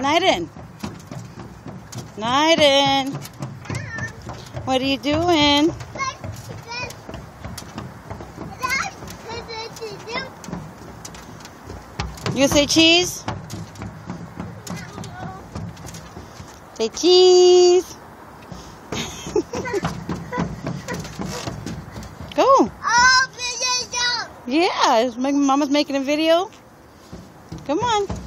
Knightyn. Knightyn. What are you doing? You say cheese? Say cheese. Go. Oh, yeah, is my mama's making a video. Come on.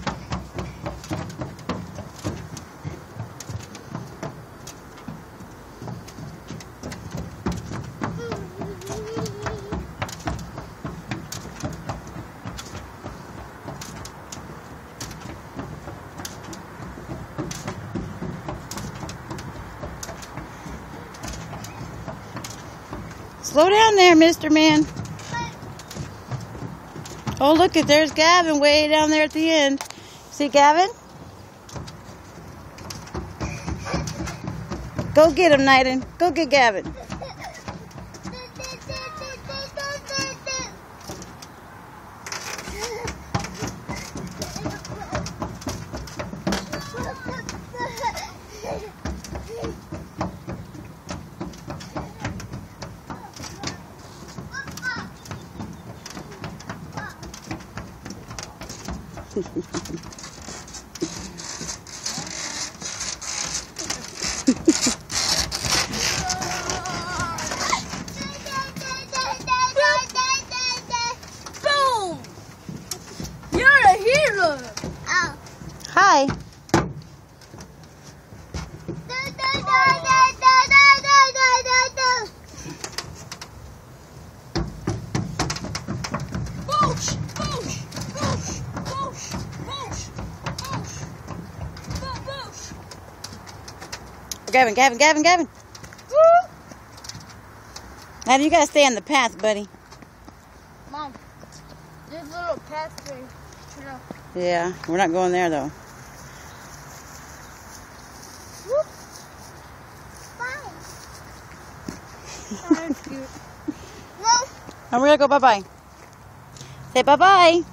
Slow down there, Mr. Man. Oh, look at there's Gavin way down there at the end. See Gavin? Go get him, Knightyn. Go get Gavin. Boom! You're a hero! Hi. Gavin, Gavin, Gavin, Gavin. Woo! Now you gotta stay on the path, buddy. Mom, there's a little. You know. Yeah, we're not going there though. Whoop. And we're gonna go bye bye. Say bye bye.